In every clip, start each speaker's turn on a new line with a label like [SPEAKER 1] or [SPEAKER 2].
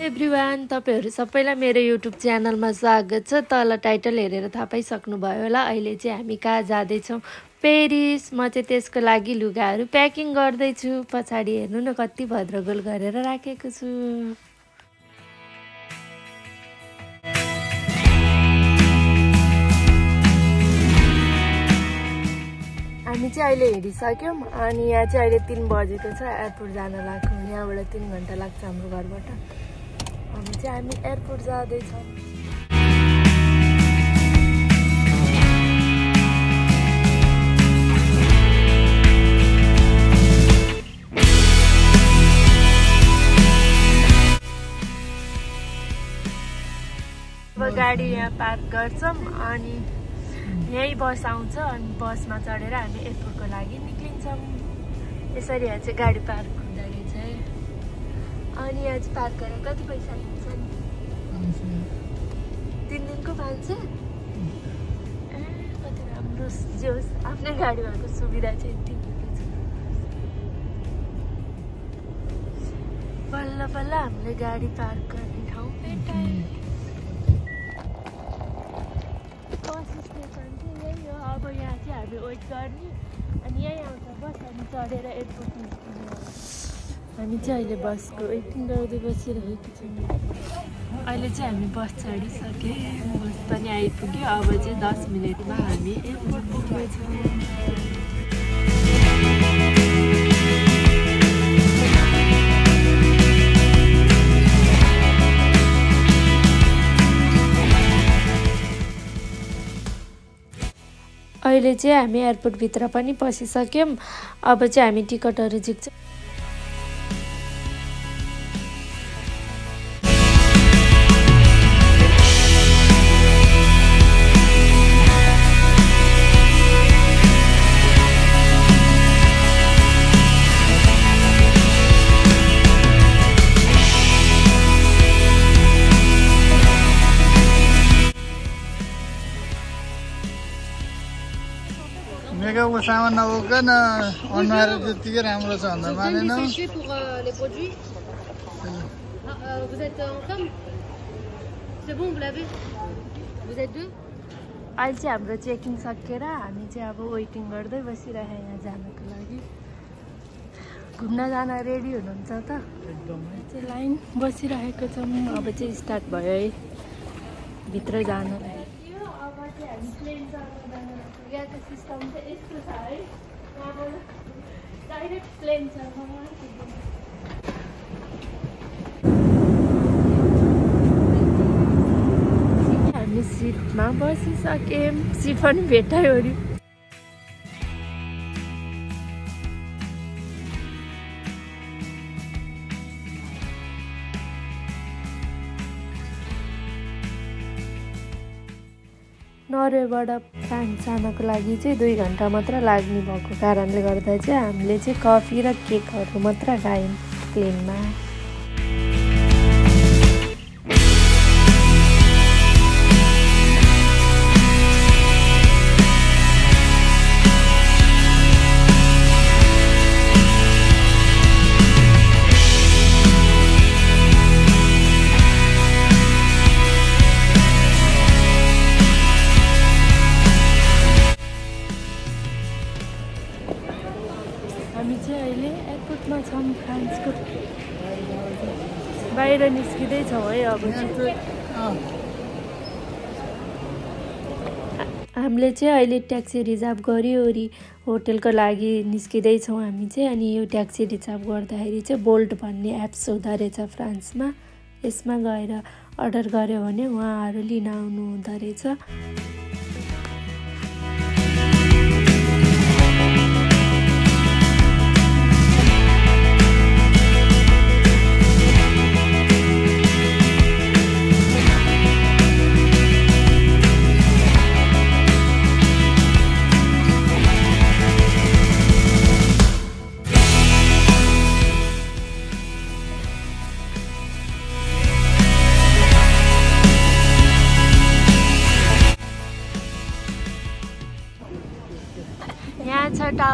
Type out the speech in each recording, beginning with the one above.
[SPEAKER 1] Everyone तपाईँहरू सबैलाई मेरो युट्युब च्यानलमा स्वागत छ। तल टाइटल हेरेर थाहा पाइसक्नुभयो होला। अहिले चाहिँ हामी कहाँ जाँदैछौँ? पेरिस। म चाहिँ त्यसको लागि लुगाहरू प्याकिङ गर्दैछु। पछाडि हेर्नु न कति भद्रगोल गरेर राखेको छु। हामी चाहिँ अहिले हिँडिसक्यौँ। अनि यहाँ चाहिँ अहिले तिन बजेको छ। एयरपोर्ट जान लाग्छौँ यहाँबाट तिन घन्टा लाग्छ हाम्रो घरबाट। अब चाहिँ हामी एयरपोर्ट जाँदैछौँ गाडी यहाँ पार्क गर्छौँ अनि यहीँ बस आउँछ अनि बसमा चढेर हामी एयरपोर्टको लागि निक्लिन्छौँ। यसरी यहाँ चाहिँ गाडी पार्क हुँदो अनि चाहिँ पार्क गरेर कति पैसा लिन्छ नि? तिन दिनको पाँच सय? कति राम्रो जे होस् आफ्नै गाडी भएको सुविधा चाहिँ यति बल्ल बल्ल हामीले गाडी पार्क गर्ने ठाउँ भेटायौँ। बस स्टेसन चाहिँ यही हो। अब यहाँ चाहिँ हामी वेट गर्ने अनि यहीँ आउँछ बस हामी चढेर एयरपोर्ट हामी चाहिँ अहिले बसको वेटिङ गर्दै बसिरहेको छौँ। अहिले चाहिँ हामी बस चढिसक्यौँ बस पनि आइपुग्यो। अब चाहिँ दस मिनटमा हामी एयरपोर्ट पुग्नेछौँ अहिले चाहिँ हामी एयरपोर्टभित्र पनि पसिसक्यौँ अब चाहिँ हामी टिकटहरू झिक्छौँ
[SPEAKER 2] मेकअपको सामान नबोक न अनुहार त्यत्तिकै राम्रो छ भन्दा मानेन
[SPEAKER 3] euh, produits. Ah, euh, vous êtes euh, en femme C'est bon, vous l'avez? Vous êtes deux?
[SPEAKER 1] अहिले चाहिँ हाम्रो चेकिङ सकिएर हामी चाहिँ अब वेटिङ गर्दै बसिरहेको यहाँ जानको लागि। घुम्न जान रेडी हुनुहुन्छ त? चाहिँ लाइन बसिरहेको छौँ अब चाहिँ स्टार्ट भयो है। भित्र जानुलाई अब चाहिँ हामी प्लेन यहाँको सिस्टम चाहिँ छ है यहाँबाट डाइरेक्ट प्लेन छ हामी सिटमा बसिसक्यौँ सिट पनि भेटायो नर्वेबाट फ्रान्स जानको लागि चाहिँ दुई घन्टा मात्र लाग्ने भएको कारणले गर्दा चाहिँ हामीले चाहिँ कफी र केकहरू मात्र खायौँ प्लेनमा। निस्किँदैछौँ है अब हामीले चाहिँ अहिले ट्याक्सी रिजर्भ गरिवरी होटेलको लागि निस्किँदैछौँ हामी चाहिँ अनि यो ट्याक्सी रिजर्भ गर्दाखेरि चाहिँ बोल्ट भन्ने एप्स हुँदो रहेछ फ्रान्समा। यसमा गएर अर्डर गऱ्यो भने उहाँहरू लिन आउनु हुँदो रहेछ।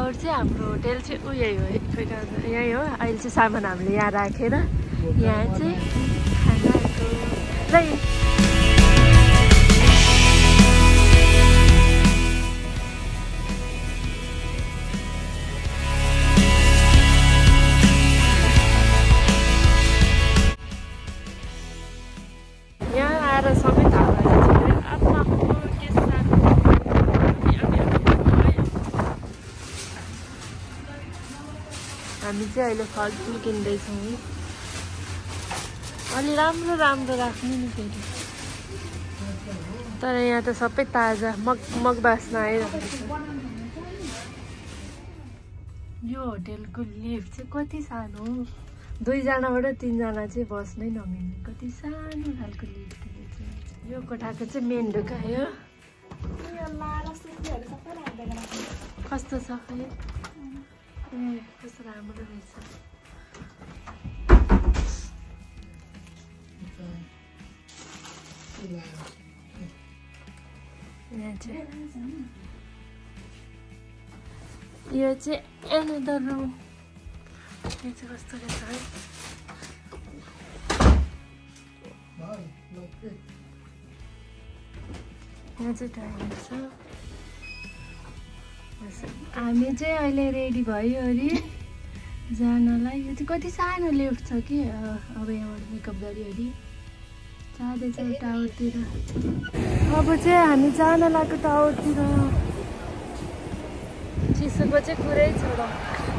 [SPEAKER 1] अरू चाहिँ हाम्रो होटेल चाहिँ उयो यही हो यहीँ हो। अहिले चाहिँ सामान हामीले यहाँ राखेर यहाँ चाहिँ खानाहरूको हामी चाहिँ अहिले फलफुल किन्दैछौँ अलि राम्रो राम्रो राख्नु नि फेरि। तर यहाँ त सबै ताजा मग मग बास्न आइरहेको छ। यो होटेलको लिफ्ट चाहिँ कति सानो? दुईजनाबाट तिनजना चाहिँ बस्नै नमिल्ने। कति सानो खालको लिफ्ट यो कोठाको चाहिँ मेन ढोका हो। कस्तो छ कस्तो राम्रो रहेछ यो चाहिँ एनदर रुम यो चाहिँ कस्तो रहेछ है यहाँ चाहिँ टाइम छ हामी चाहिँ अहिले रेडी भयो अरे। जानलाई यो चाहिँ कति सानो लिफ्ट छ कि अब यहाँबाट मेकअप गरिवरि जाँदैछ टावरतिर। अब चाहिँ हामी जान लाग्यो टावरतिर। चिसोको चाहिँ कुरै छोड।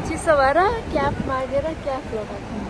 [SPEAKER 1] चिसो भएर क्याप मागेर क्याप लगाएको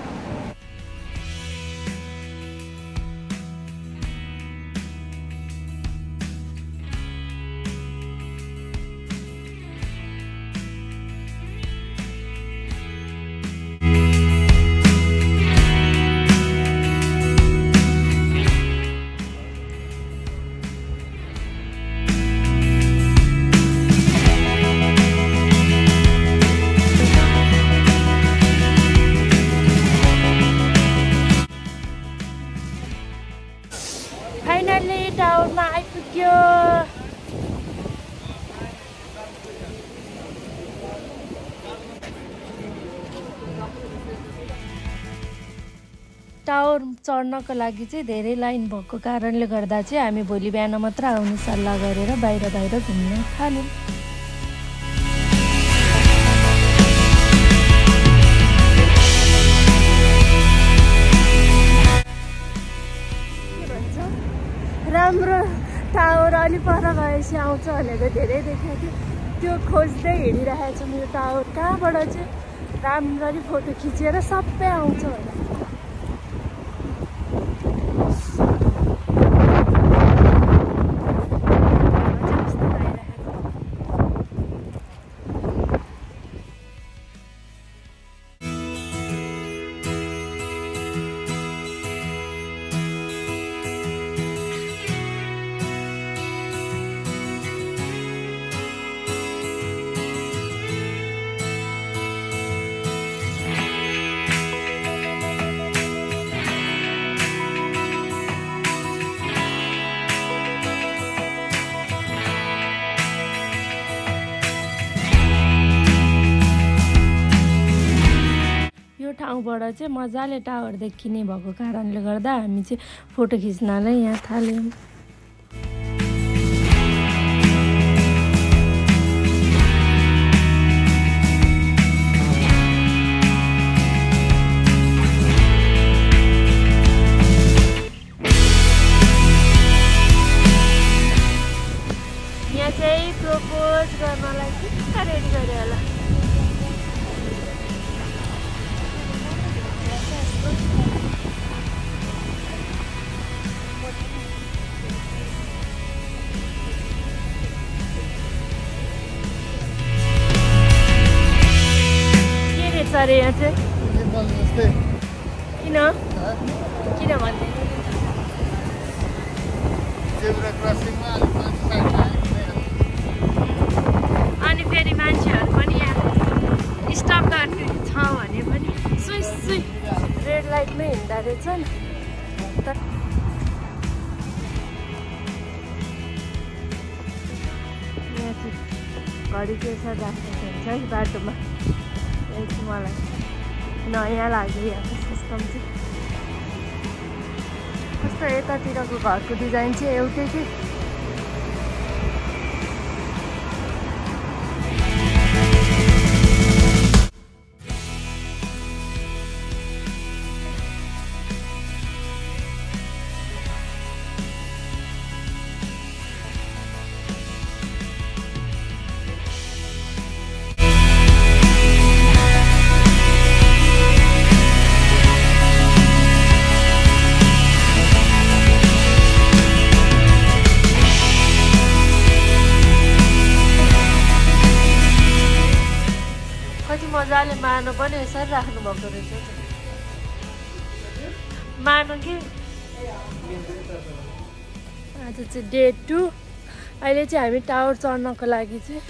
[SPEAKER 1] टावर चढ्नको लागि चाहिँ धेरै लाइन भएको कारणले गर्दा चाहिँ हामी भोलि बिहान मात्र आउने सल्लाह गरेर बाहिर बाहिर घुम्न थाल्यौँ। राम्रो टावर अलि पर गएपछि आउँछ भनेर धेरै देखाएको थियो। त्यो खोज्दै हिँडिरहेको छु मेरो टावर। कहाँबाट चाहिँ राम्ररी फोटो खिचेर सबै आउँछ भनेर यो ठाउँबाट चाहिँ मजाले टावर देखिने भएको कारणले गर्दा हामी चाहिँ फोटो खिच्नलाई यहाँ थाल्यौँ।
[SPEAKER 2] जेब्रा क्रसिङमा।
[SPEAKER 1] अनि फेरि मान्छेहरू पनि यहाँ स्टप गर्ने छ भने पनि सुई सुई रेड लाइटमै हिँड्दा रहेछ नि त यहाँ चाहिँ घरि के छ राख्नु हुन्छ बाटोमा यही चाहिँ मलाई नयाँ लाग्यो सिस्टम चाहिँ कस्तो यतातिरको घरको डिजाइन चाहिँ एउटै कि मानो पनि यसरी राख्नु भएको रहेछ। मानो कि आज चाहिँ डे टू अहिले चाहिँ हामी टावर चढ्नको लागि चाहिँ